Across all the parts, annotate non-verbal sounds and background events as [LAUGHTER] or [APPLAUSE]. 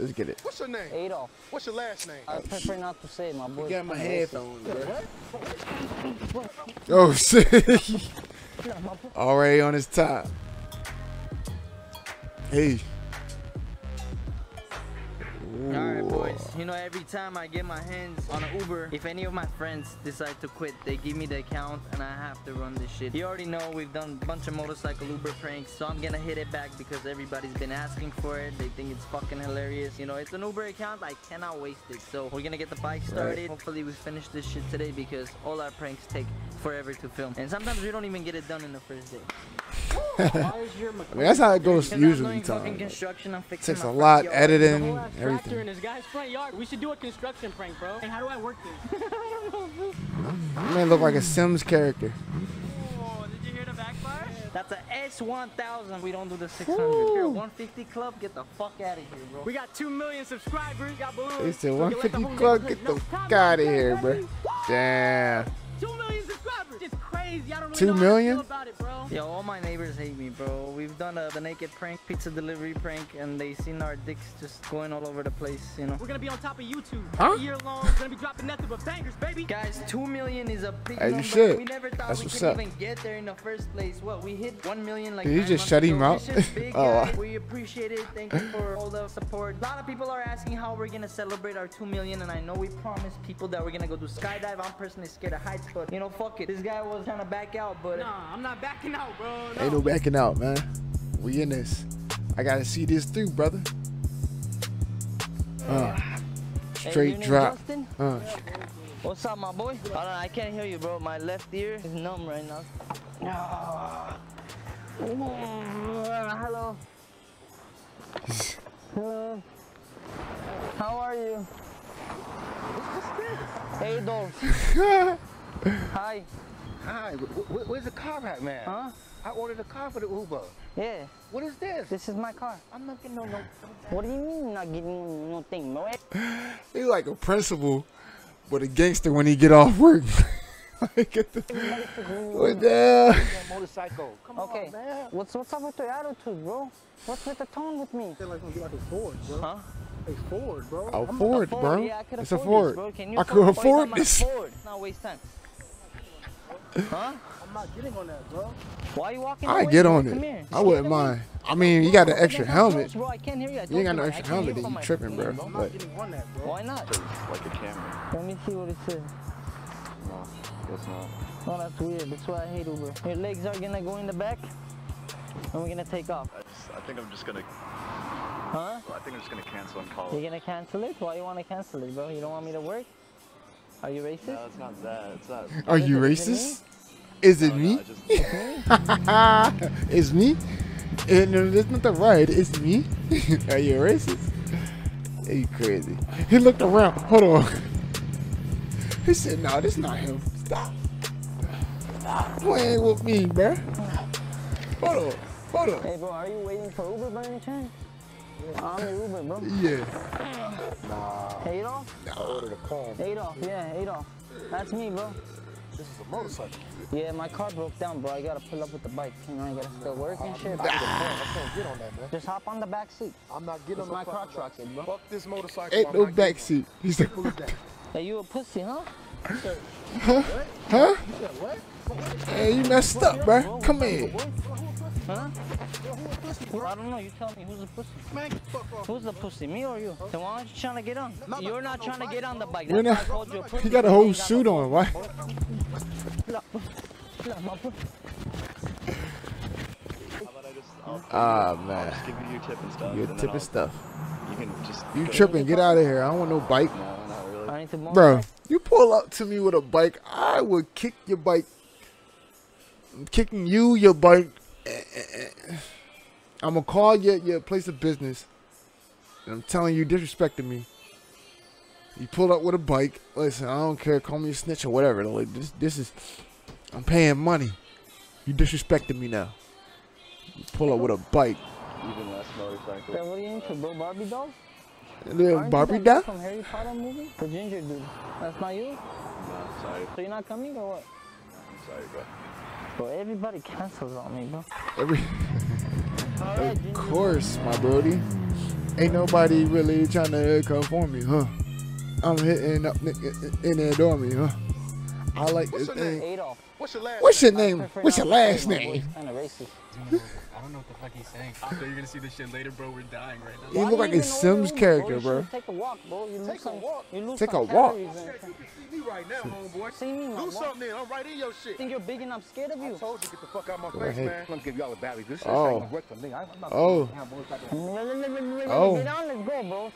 Let's get it. What's your name? Adolf. What's your last name? I prefer not to say my boy. You got my headphones, bro. Oh shit. [LAUGHS] Already on his top. Hey. Alright, boys. You know, every time I get my hands on an Uber, if any of my friends decide to quit, they give me the account and I have to run this shit. You already know we've done a bunch of motorcycle Uber pranks, so I'm gonna hit it back because everybody's been asking for it. They think it's fucking hilarious. You know, it's an Uber account. I cannot waste it. So we're gonna get the bike started. Hopefully, we finish this shit today because all our pranks take forever to film. And sometimes we don't even get it done in the first day. Why is your I mean, that's how it goes usually. doing Time. construction. Takes a lot yard. editing, whole in everything. this guy's front yard. We should do a construction prank, bro. Hey, how do I work this? [LAUGHS] Man, look like a Sims character. oh, did you hear the backfire? That's a S1000. We don't do the 600. If you're 150 club, get the fuck out of here, bro. We got 2 million subscribers. Got balloons. They said We the 150 club, get the know. fuck out of here, bro. Damn. 2 million subscribers. Two know how I million? feel about it, bro. Yo, all my neighbors hate me, bro. We've done a, the naked prank, pizza delivery prank, and they seen our dicks just going all over the place, you know. We're gonna be on top of YouTube. Huh? All year long. Gonna be dropping nothing but bangers, baby. Guys, 2 million is a big As you number. should. We never thought That's we what's could up. even get there in the first place. What, we hit 1 million like Did he nine just months shut him out? Big, [LAUGHS] Oh, guys. We appreciate it. Thank you for all the support. A lot of people are asking how we're gonna celebrate our 2 million, and I know we promised people that we're gonna go do skydive. I'm personally scared of heights, but you know, fuck it. This guy was trying to back out, but Nah, I'm not backing out, bro. No. Ain't no backing out, man. We in this. I gotta see this through, brother. Uh, straight your name drop. Uh, What's up, my boy? Hold on, I can't hear you, bro. My left ear is numb right now. Ah. Hello. Hello. How are you? Hey, Dolph. [LAUGHS] Hi. Hi, wh- wh- where's the car at, man? Huh? I ordered a car for the Uber. Yeah, What is this? this is my car. I'm not getting no, no. What do you mean you're not getting no thing, bro? [LAUGHS] he like a principal, but a gangster when he get off work. [LAUGHS] Get the- what the hell? [LAUGHS] motorcycle. Come Okay. on, man. What's what's up with your attitude, bro? What's with the tone with me? Feel like gonna be like a Ford, bro. Huh? Hey, Ford, bro. A I'm- Ford, Ford, bro. Yeah, I could It's a Ford. This, bro. Can you I could afford afford my this. Ford? Not waste time. Huh? I'm not getting on that, bro. Why are you walking I get bro? on Come it. here. I wouldn't Scared of me? mind. I mean, you got the extra helmet. close, Bro, I can't hear you. I You ain't got no extra helmet, then you tripping, bro. I'm not getting on that, bro. Why not? like a camera. Let me see what it says. No, guess not. Oh, that's weird. That's why I hate Uber. Your legs are gonna go in the back, and we're gonna take off. I, just, I think I'm just gonna. Huh? I think I'm just gonna cancel and call You're gonna cancel it? Why you wanna cancel it, bro? You don't want me to work? Are you racist? No, it's not that. It's not. are you Is it me? racist? Is it No, no, me? I just, [LAUGHS] it's me? Eh, no, there's nothing right. It's me. [LAUGHS] Are you racist? Are you crazy? He looked around. Hold on. He said, "No, this not him. Stop. Stop playing with me, bruh. Hold on. Hold on. Hey, bro, are you waiting for Uber by any chance? I'm the Uber, bro. Yeah. Adolf? I ordered a car. Adolf, yeah, Adolf. That's me, bro. This is a motorcycle. Yeah, my car broke down, bro. I gotta pull up with the bike. You know, I gotta still work and shit. I can't get on that, man. Just hop on the back seat. I'm not getting It's on my the crotch rocket, bro. Fuck this motorcycle. Ain't I'm no back seat. backseat. He said, on it. Who is? Hey, you a pussy, huh? huh? Yeah, what? Hey, you messed up, bro. Come here. Huh? I don't know. You tell me who's the pussy. Man, fuck off. Who's the pussy, me or you? Then why aren't you trying to get on? You're not trying to get on the bike. That's not- why I called you a pussy. He got a whole got suit no on. Why? how about I just? I'll, Ah, I'll man. just give you your tip and stuff. Your and tip and stuff. You can just. You tripping. Get out of here. I don't want no bike. No, not really. I need to Bro, you pull up to me with a bike, I would kick your bike. I'm kicking you, your bike. I'm gonna call your, your place of business. And I'm telling you, disrespecting me. You pulled up with a bike. Listen, I don't care. Call me a snitch or whatever. Like, this, this is. I'm paying money. You disrespecting me now. You pull up with a bike. Even less motorcycle. Then what are you into, bro? Barbie dolls? Little Aren't you Barbie that guy doll? From Harry Potter movie? The ginger dude. That's not you? No, sorry. So you're not coming or what? I'm sorry, bro. Bro, everybody cancels on me, bro. Every, [LAUGHS] of course, my brody. Ain't nobody really trying to come for me, huh? I'm hitting up in there door me, huh? I like this What's your name? Adolf. What's your last What's your name? What's your not to say last my name? Kinda racist. [LAUGHS] I don't know what the fuck he's saying. I thought you're gonna see this shit later, bro. We're dying right now. You look like a Sims character, bro. Take a walk, bro. You lose Take a some, walk? You lose Take a walk. calories and- See me right now, homeboy. See me, Do something. I'm right in your shit. Think you're big and I'm scared of I told you get the fuck out my face, man. I'm gonna give y'all a valley. This shit Oh. ain't gonna work for me. I'm not Oh. down, boys, like that. Oh. Get on, let's go, bro.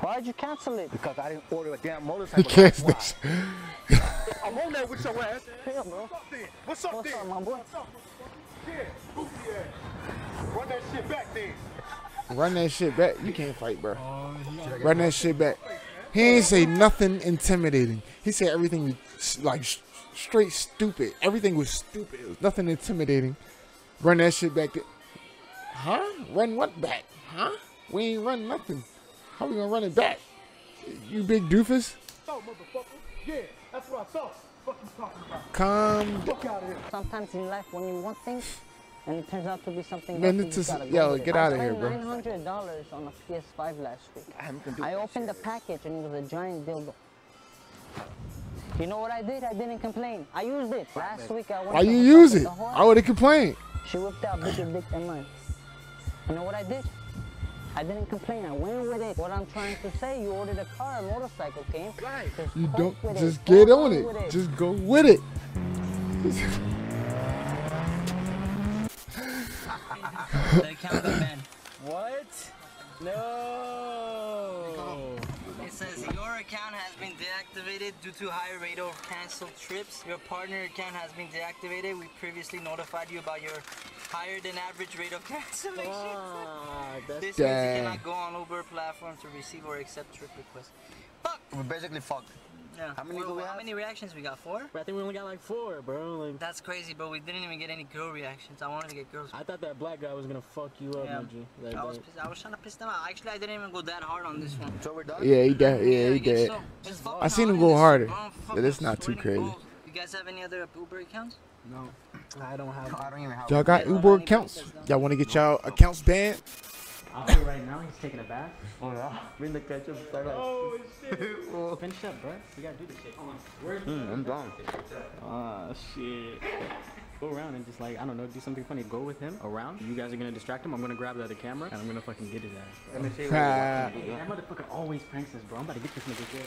Why'd you cancel it? Because I didn't order a damn He motorcycle. can't that's why. this. [LAUGHS] I'm on there with your ass. Chill, bro. What's up then? What's up What's then? up, my boy? Yeah, goofy ass. Run that shit back then. Run that shit back. You can't fight, bro. Oh, run that shit back. He ain't say nothing intimidating. He said everything was like sh- straight stupid. Everything was stupid. It was nothing intimidating. Run that shit back. To- huh? Run what back? Huh? We ain't run nothing. How we gonna run it back? You big doofus. Yeah, that's what I thought. Fuck you talking about? Come. Fuck out of here. Sometimes in life, when you want things, and it turns out to be something Man, it's just yo, get out of here, bro. Nine hundred dollars on a PS5 last week. I opened the package and it was a giant dildo. You know what I did? I didn't complain. I used it. Last week I went Why you use it? I would have complained. She whipped out bigger dick than mine. You know what I did? I didn't complain. I went with it. What I'm trying to say, you ordered a car, a motorcycle came. Right. You don't just get on it. Just go with it. [LAUGHS] The account. What? No. It says your account has been deactivated due to high rate of canceled trips. Your partner account has been deactivated. We previously notified you about your higher than average rate of [LAUGHS] cancellation. Ah, that's This means you Dang. cannot go on Uber platform to receive or accept trip requests. Fuck. We're basically fucked. Yeah. How many Well, do we How have? many reactions we got? Four. I think we only got like four, bro. Like, That's crazy, bro. We didn't even get any girl reactions. I wanted to get girls. I thought that black guy was gonna fuck you up, Yeah. my G. I was pissed. I was trying to piss them out. Actually, I didn't even go that hard on this one. So we're done? Yeah, he did. Yeah, I he guess did. so. I seen him go harder, bro. I'm but it's not too crazy. balls. You guys have any other Uber accounts? No, I don't have. I don't even have Y'all got Uber accounts? Y'all want to get y'all accounts banned? I'll tell you right now, he's taking a bath. Oh yeah. Bring the ketchup. Start like. Oh shit. Finish up, bro. We gotta do this shit. Hold on. Where's Mm, I'm done. Ah shit. Go around and just like I don't know, do something funny. Go with him around. You guys are gonna distract him. I'm gonna grab the other camera and I'm gonna fucking get his ass. Let me see. [LAUGHS] That motherfucker always pranks us, bro. I'm about to get this nigga good.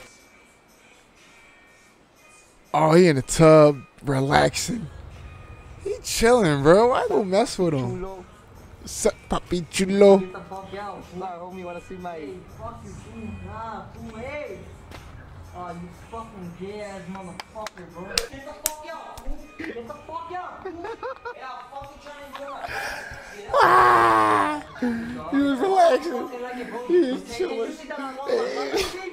Oh, he in the tub, relaxing. He chilling, bro. Why go mess with him? Sup, papi chulo. Get the fuck out. Nah, homie, wanna see my... Hey, fuck you, fool. Nah, fool, hey. Oh, you fucking gay ass motherfucker, bro. Get the fuck out, fool. Get the fuck out, fool. Yeah, fucking go. Ah, he was relaxing. Fucking like it, bro. He is Okay, can you chilling.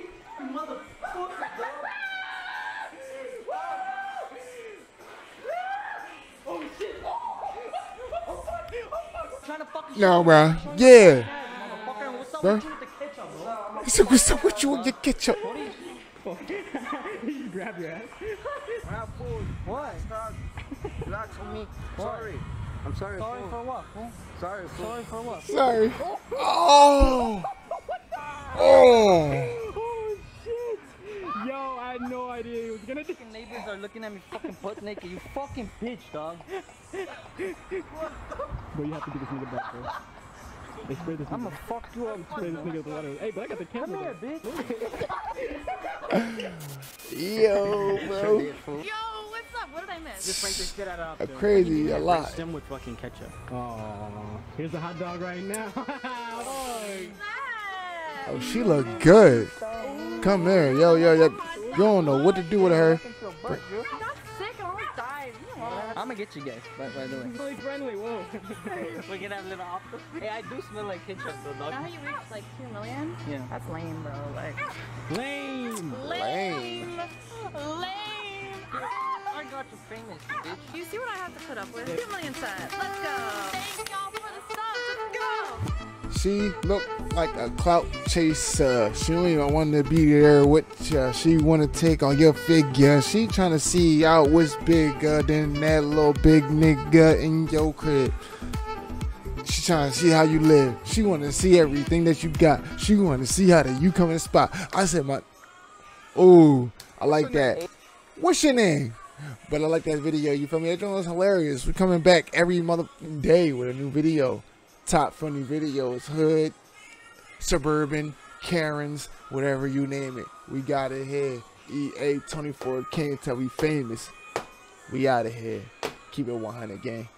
No, bro. Yeah. motherfucker. What's up Bro. with you with the ketchup, bro? He said, what's up with you and your ketchup? you [LAUGHS] grab your ass. What? Stop. Relax, homie. Sorry. I'm sorry, Sorry fool. for what? fool? Sorry, fool. Sorry for what? Sorry. Oh. Oh. Oh shit. Yo, I had no idea he was gonna do. Fucking neighbors are looking at me fucking butt naked. You fucking bitch, dog. [LAUGHS] But you have to give this nigga back, bro. They spray this I'ma nigga. fuck you up. Spray this nigga with water. Hey, but I got the camera. Come here, though. bitch. Yo, bro. Yo, what's up? What did I miss? Just prank this shit out of A crazy, a lot. Rinsed him with fucking ketchup. Oh, here's a hot dog right now. [LAUGHS] Boy. Oh, she look good. Come here. Yo, yo, yo. You don't know what to do with her. I'm gonna get you guys, by, by the way. Really friendly, whoa. [LAUGHS] We're gonna have a little opera. Hey, I do smell like ketchup though, Now dog. how you reached like two million? Yeah. That's lame, bro. Like Lame. lame, lame. I got you famous, you bitch. You see what I have to put up with? Two million subs. Let's go. She look like a clout chaser. She don't even want to be there with you. She want to take on your figure. She trying to see out what's bigger than that little big nigga in your crib. She trying to see how you live. She want to see everything that you got. She want to see how that you come in the spot. I said, my, oh, I like that. What's your name? But I like that video. You feel me? That was hilarious. We're coming back every mother day with a new video. Top funny videos. Hood, suburban, Karens, whatever you name it. We got it here. EA 24 King until we famous. We out of here. Keep it 100 gang.